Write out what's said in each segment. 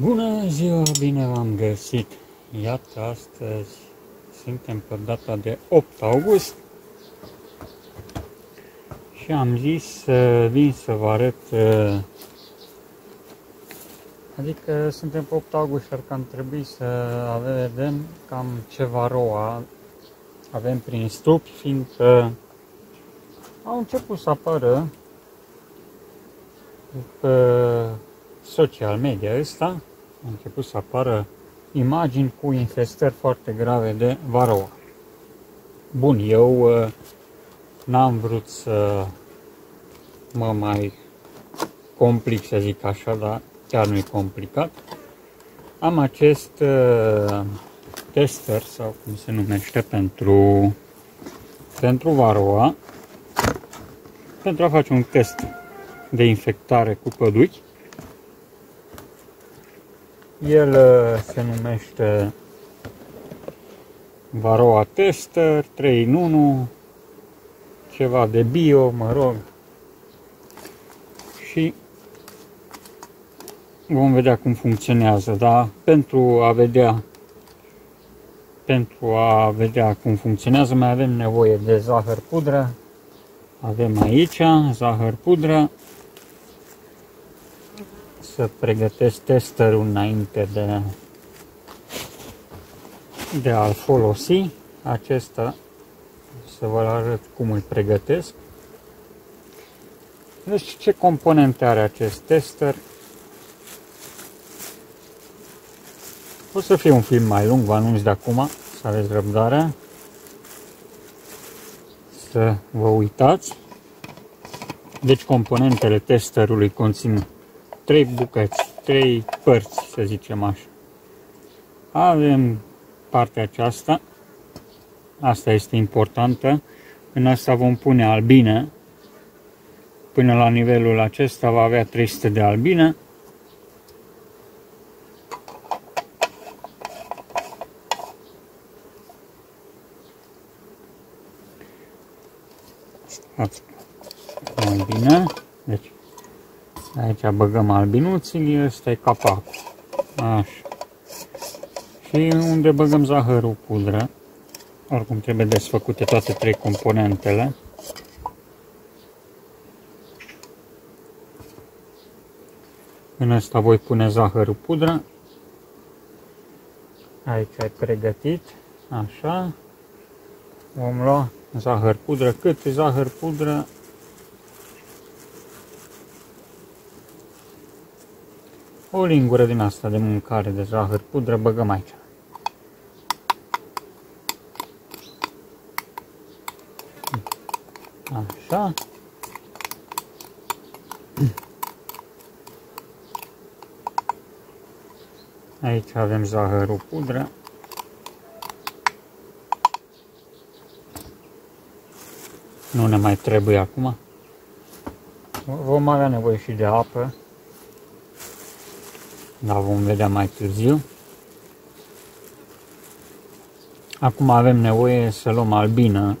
Bună ziua, bine v-am găsit! Iată, astăzi suntem pe data de 8 august și am zis să vin să vă arăt uh, adică suntem pe 8 august și ar cam trebui să vedem cam ce varoa avem prin stupi, fiindcă au început să apară pe social media ăsta, a început să apară imagini cu infestări foarte grave de varoa. Bun, eu uh, n-am vrut să mă mai complic, să zic așa, dar chiar nu e complicat. Am acest uh, tester, sau cum se numește, pentru, pentru varoa, pentru a face un test de infectare cu păduchi. El uh, se numește Varroa Tester 3 în 1, ceva de bio, mă rog. Și vom vedea cum funcționează, dar pentru a vedea pentru a vedea cum funcționează mai avem nevoie de zahăr pudră. Avem aici zahăr pudră. Să pregătesc testerul înainte de, de a-l folosi. Acesta să vă arăt cum îl pregătesc. Deci ce componente are acest tester? O să fie un film mai lung, vă anunț de acum, să aveți răbdare. Să vă uitați. Deci componentele testerului conțin 3 bucăți, 3 părți, să zicem așa. Avem partea aceasta, asta este importantă, în asta vom pune albine, până la nivelul acesta va avea 300 de albine, Stați mai bine. Deci, aici băgăm albinuții, ăsta e capacul. Așa. Și unde băgăm zahărul pudră, oricum trebuie desfăcute toate trei componentele. În ăsta voi pune zahărul pudră. Aici ai pregătit. Așa. Vom lua zahăr pudră, cât zahăr pudră o lingură din asta de mâncare de zahăr pudră băgăm aici. Așa. Aici avem zahărul pudră. Nu ne mai trebuie acum. Vom avea nevoie și de apă. Dar vom vedea mai târziu. Acum avem nevoie să luăm albină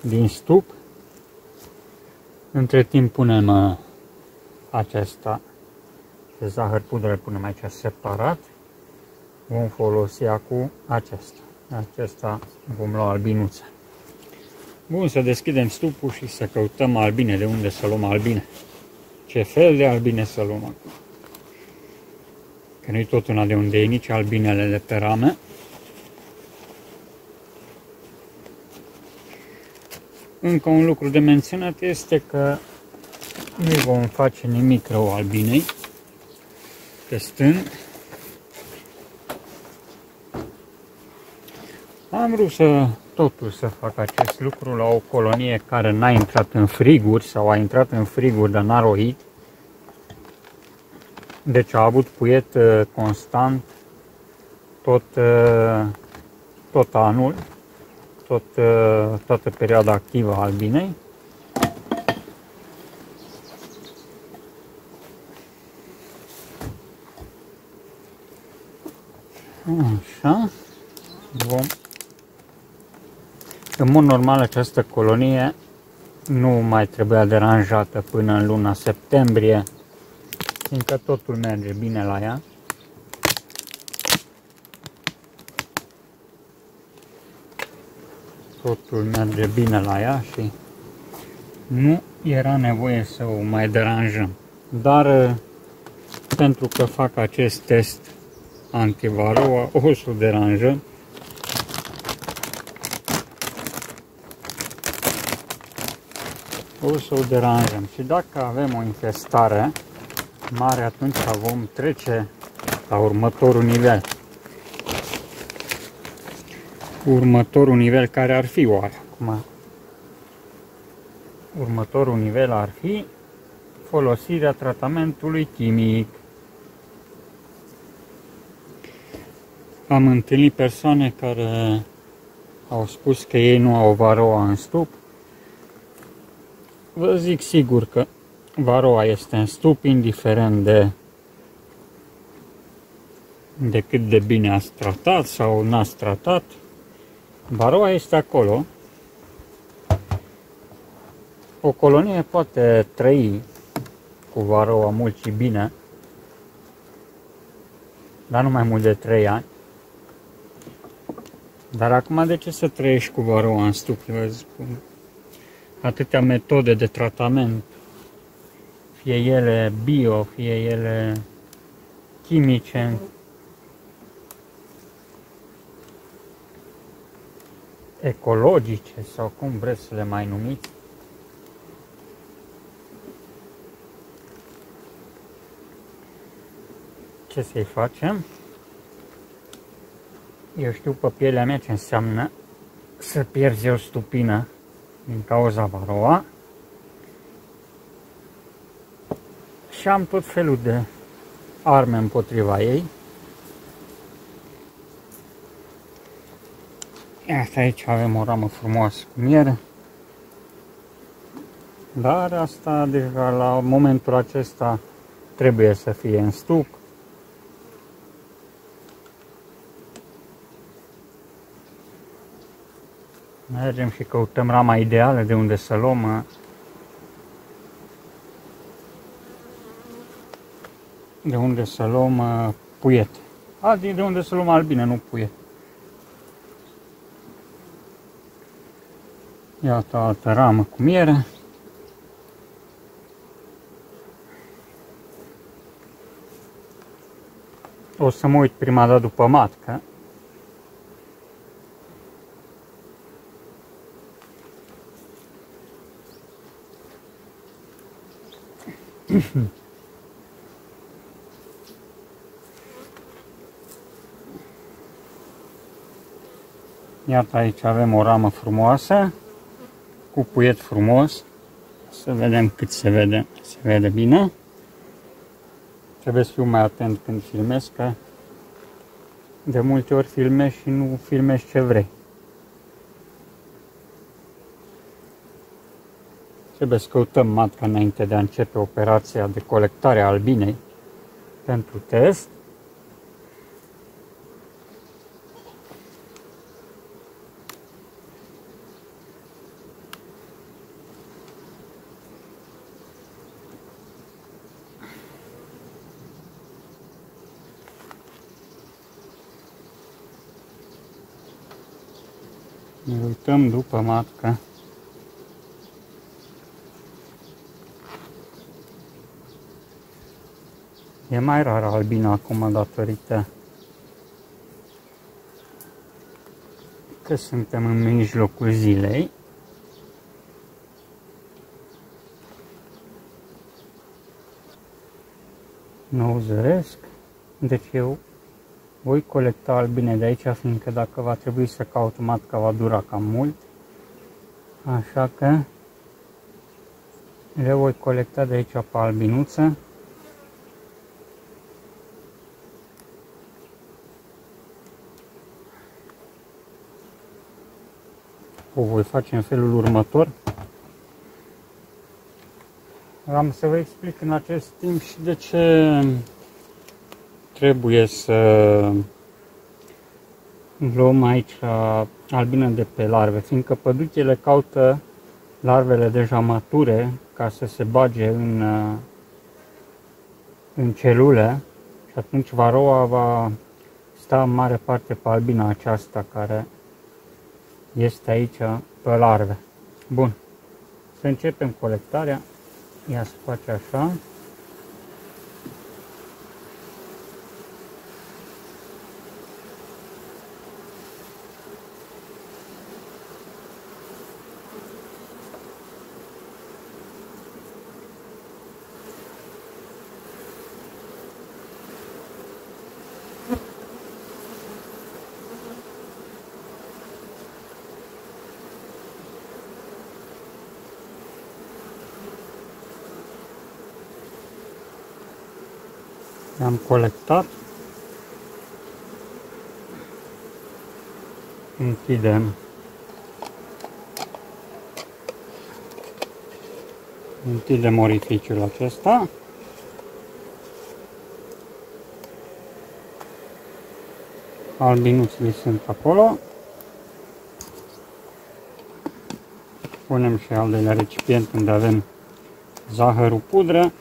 din stup. Între timp punem uh, acesta de zahăr pudră, punem aici separat. Vom folosi acum acesta. Acesta vom lua albinuță. Bun, să deschidem stupul și să căutăm albine, de unde să luăm albine. Ce fel de albine să luăm acum? Că nu-i tot una de unde e nici albinele de pe rame. Încă un lucru de menționat este că nu vom face nimic rău albinei testând. Am vrut să totuși să fac acest lucru la o colonie care n-a intrat în friguri sau a intrat în friguri, dar n-a rohit. Deci a avut puiet uh, constant tot, uh, tot anul, tot, uh, toată perioada activă a albinei. Așa, vom. În mod normal, această colonie nu mai trebuia deranjată până în luna septembrie, fiindcă totul merge bine la ea. Totul merge bine la ea și nu era nevoie să o mai deranjăm. Dar pentru că fac acest test antivaroa, o să o deranjăm. O să o deranjăm. Și dacă avem o infestare mare, atunci vom trece la următorul nivel. Următorul nivel care ar fi oare? Acum, următorul nivel ar fi folosirea tratamentului chimic. Am întâlnit persoane care au spus că ei nu au varoa în stup. Vă zic sigur că varoa este în stup, indiferent de, de cât de bine ați tratat sau n-ați tratat. Varoa este acolo. O colonie poate trăi cu varoa mult și bine, dar nu mai mult de 3 ani. Dar acum de ce să trăiești cu varoa în stup? Vă spun. Atâtea metode de tratament, fie ele bio, fie ele chimice, ecologice sau cum vreți să le mai numiți. Ce să-i facem? Eu știu pe pielea mea ce înseamnă să pierzi o stupină din cauza varoa. Și am tot felul de arme împotriva ei. Iată aici avem o ramă frumoasă cu miere. Dar asta deja la momentul acesta trebuie să fie în stup. Mergem și căutăm rama ideală de unde să luăm de unde să luăm puiet. Alții de unde să luăm albine, nu puiet. Iată altă ramă cu miere. O să mă uit prima dată după matcă. Iată aici avem o ramă frumoasă, cu puiet frumos. Să vedem cât se vede. Se vede bine. Trebuie să fiu mai atent când filmez, că de multe ori filmezi și nu filmezi ce vrei. Trebuie să căutăm matca înainte de a începe operația de colectare a albinei pentru test. Ne uităm după matca. E mai rar albina acum datorită că suntem în mijlocul zilei. Nu zăresc, deci eu voi colecta albine de aici, fiindcă dacă va trebui să caut matca, va dura cam mult. Așa că le voi colecta de aici pe albinuță. O voi face în felul următor. Am să vă explic în acest timp și de ce trebuie să luăm aici albină de pe larve, fiindcă păduchele caută larvele deja mature ca să se bage în, în celule și atunci varoa va sta în mare parte pe albina aceasta care este aici pe larve. Bun. Să începem colectarea. Ea se face așa. Am colectat. Închidem. Închidem orificiul acesta. Albinuțele sunt acolo. Punem și al doilea recipient unde avem zahărul pudră.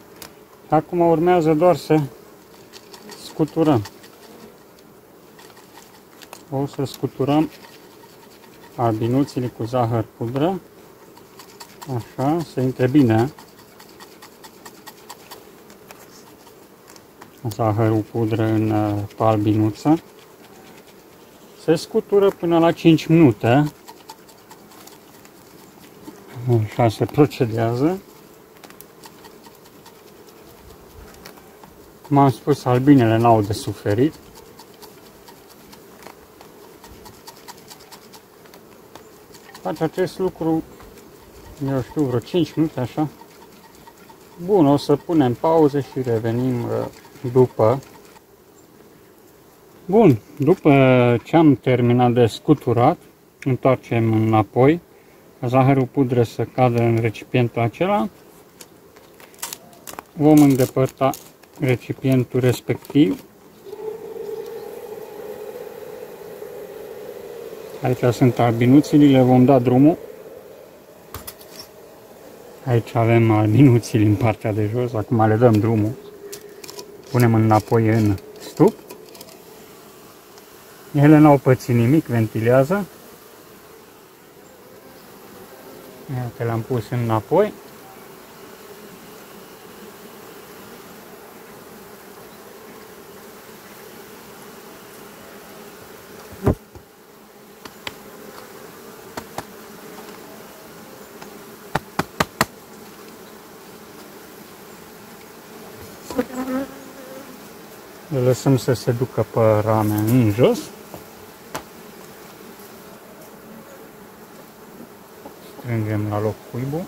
Acum urmează doar să scuturăm. O să scuturăm albinuțele cu zahăr pudră. Așa, să intre bine zahărul pudră în uh, albinuță. Se scutură până la 5 minute. Așa se procedează. Cum am spus, albinele n-au de suferit. Face acest lucru, eu știu, vreo 5 minute așa. Bun, o să punem pauză și revenim uh, după. Bun, după ce am terminat de scuturat, întoarcem înapoi, zahărul pudră să cadă în recipientul acela. Vom îndepărta recipientul respectiv. Aici sunt albinuțile, le vom da drumul. Aici avem albinuțile în partea de jos, acum le dăm drumul. Punem înapoi în stup. Ele n-au pățit nimic, ventilează. Iată, le-am pus înapoi. Le lăsăm să se ducă pe rame în jos. Strângem la loc cuibul.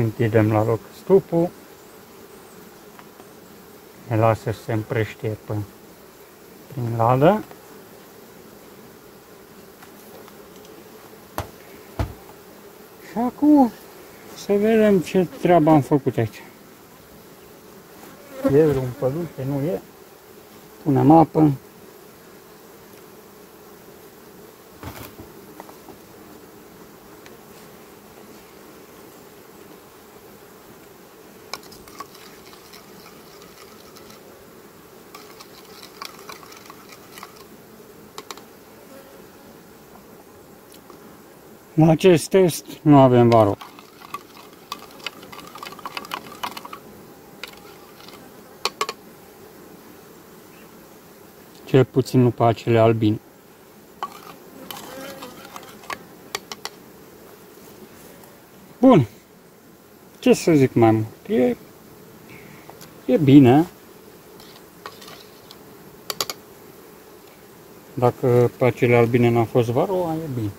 Închidem la loc stupul, ne lasă să se împrăștie pe, prin ladă. Și acum să vedem ce treabă am făcut aici. E vreun păduche, nu e? Punem apă. La acest test nu avem varo. Cel puțin nu pe acele albine. Bun. Ce să zic mai mult? E, e bine. Dacă pe acele albine n-a fost varoa, e bine.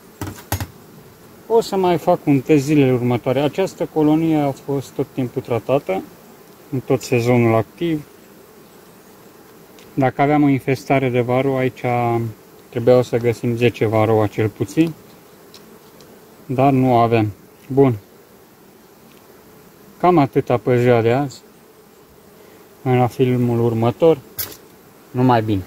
O să mai fac un test zilele următoare. Această colonie a fost tot timpul tratată, în tot sezonul activ. Dacă aveam o infestare de varo, aici trebuiau să găsim 10 varoa cel puțin, dar nu avem. Bun. Cam atâta pe ziua de azi. În la filmul următor. Numai bine.